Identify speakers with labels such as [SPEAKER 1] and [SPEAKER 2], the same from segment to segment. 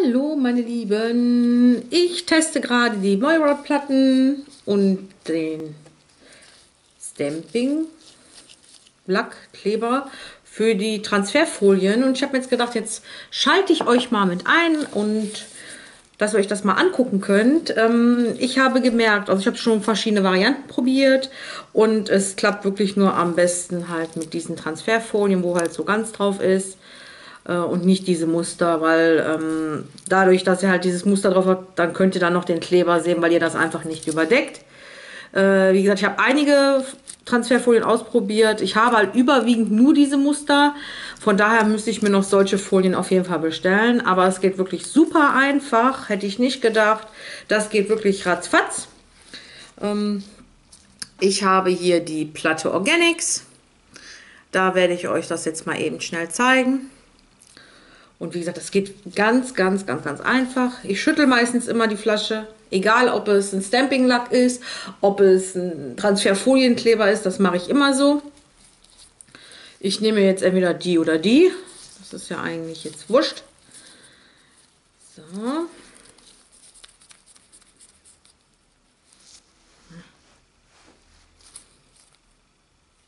[SPEAKER 1] Hallo meine Lieben, ich teste gerade die Moira Platten und den Stamping Lackkleber für die Transferfolien. Und ich habe mir jetzt gedacht, jetzt schalte ich euch mal mit ein und dass ihr euch das mal angucken könnt. Ähm, ich habe gemerkt, also ich habe schon verschiedene Varianten probiert und es klappt wirklich nur am besten halt mit diesen Transferfolien, wo halt so ganz drauf ist äh, und nicht diese Muster, weil ähm, dadurch, dass ihr halt dieses Muster drauf habt, dann könnt ihr dann noch den Kleber sehen, weil ihr das einfach nicht überdeckt. Äh, wie gesagt, ich habe einige Transferfolien ausprobiert. Ich habe halt überwiegend nur diese Muster. Von daher müsste ich mir noch solche Folien auf jeden Fall bestellen. Aber es geht wirklich super einfach. Hätte ich nicht gedacht. Das geht wirklich ratzfatz. Ähm, ich habe hier die Platte Organics. Da werde ich euch das jetzt mal eben schnell zeigen. Und wie gesagt, das geht ganz, ganz, ganz, ganz einfach. Ich schüttel meistens immer die Flasche. Egal, ob es ein Stamping-Lack ist, ob es ein Transferfolienkleber ist, das mache ich immer so. Ich nehme jetzt entweder die oder die. Das ist ja eigentlich jetzt wurscht. So.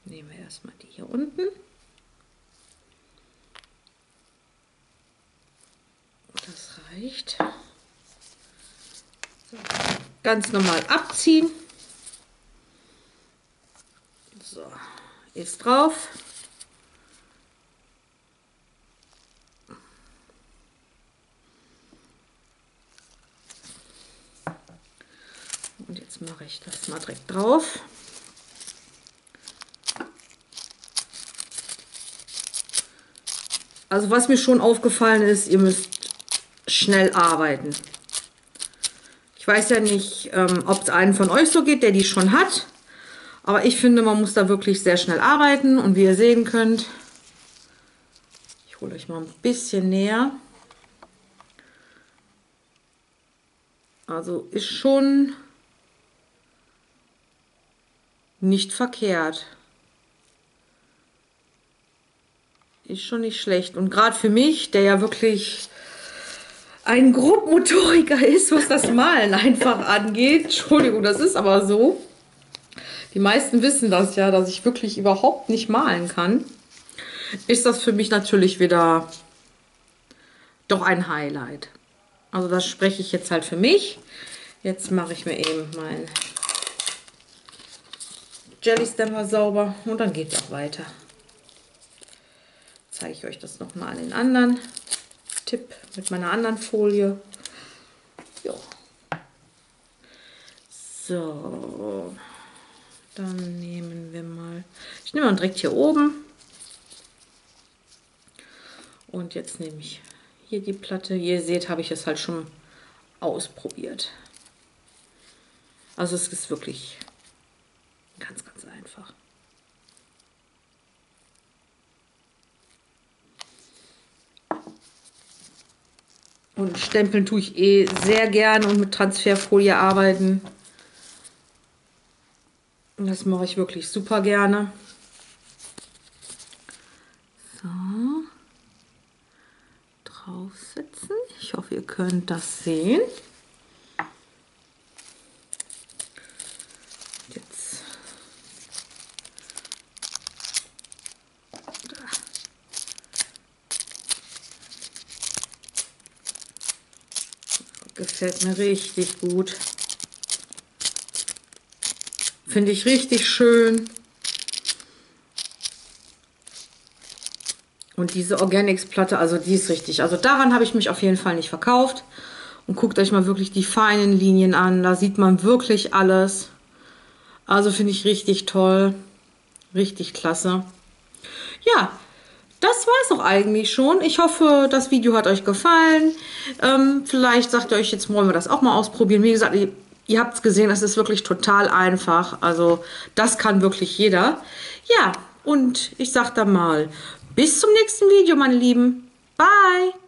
[SPEAKER 1] Nehmen wir erstmal die hier unten. Reicht. So, ganz normal abziehen. So, ist drauf. Und jetzt mache ich das mal direkt drauf. Also was mir schon aufgefallen ist, ihr müsst schnell arbeiten. Ich weiß ja nicht, ähm, ob es einen von euch so geht, der die schon hat. Aber ich finde, man muss da wirklich sehr schnell arbeiten. Und wie ihr sehen könnt, ich hole euch mal ein bisschen näher. Also ist schon nicht verkehrt. Ist schon nicht schlecht. Und gerade für mich, der ja wirklich ein Grobmotoriker ist, was das Malen einfach angeht. Entschuldigung, das ist aber so. Die meisten wissen das ja, dass ich wirklich überhaupt nicht malen kann. Ist das für mich natürlich wieder doch ein Highlight. Also das spreche ich jetzt halt für mich. Jetzt mache ich mir eben mein Jelly Stamper sauber und dann geht es auch weiter. Zeige ich euch das nochmal an den anderen. Tipp mit meiner anderen Folie. Ja. So, dann nehmen wir mal, ich nehme mal direkt hier oben. Und jetzt nehme ich hier die Platte. Ihr seht, habe ich es halt schon ausprobiert. Also es ist wirklich ganz, ganz einfach. Und stempeln tue ich eh sehr gern und mit Transferfolie arbeiten. Und das mache ich wirklich super gerne. So. Draufsetzen. Ich hoffe, ihr könnt das sehen. Gefällt mir richtig gut. Finde ich richtig schön. Und diese Organics-Platte, also die ist richtig. Also daran habe ich mich auf jeden Fall nicht verkauft. Und guckt euch mal wirklich die feinen Linien an. Da sieht man wirklich alles. Also finde ich richtig toll. Richtig klasse. Ja, das war es auch eigentlich schon. Ich hoffe, das Video hat euch gefallen. Ähm, vielleicht sagt ihr euch, jetzt wollen wir das auch mal ausprobieren. Wie gesagt, ihr, ihr habt es gesehen, es ist wirklich total einfach. Also das kann wirklich jeder. Ja, und ich sage dann mal, bis zum nächsten Video, meine Lieben. Bye!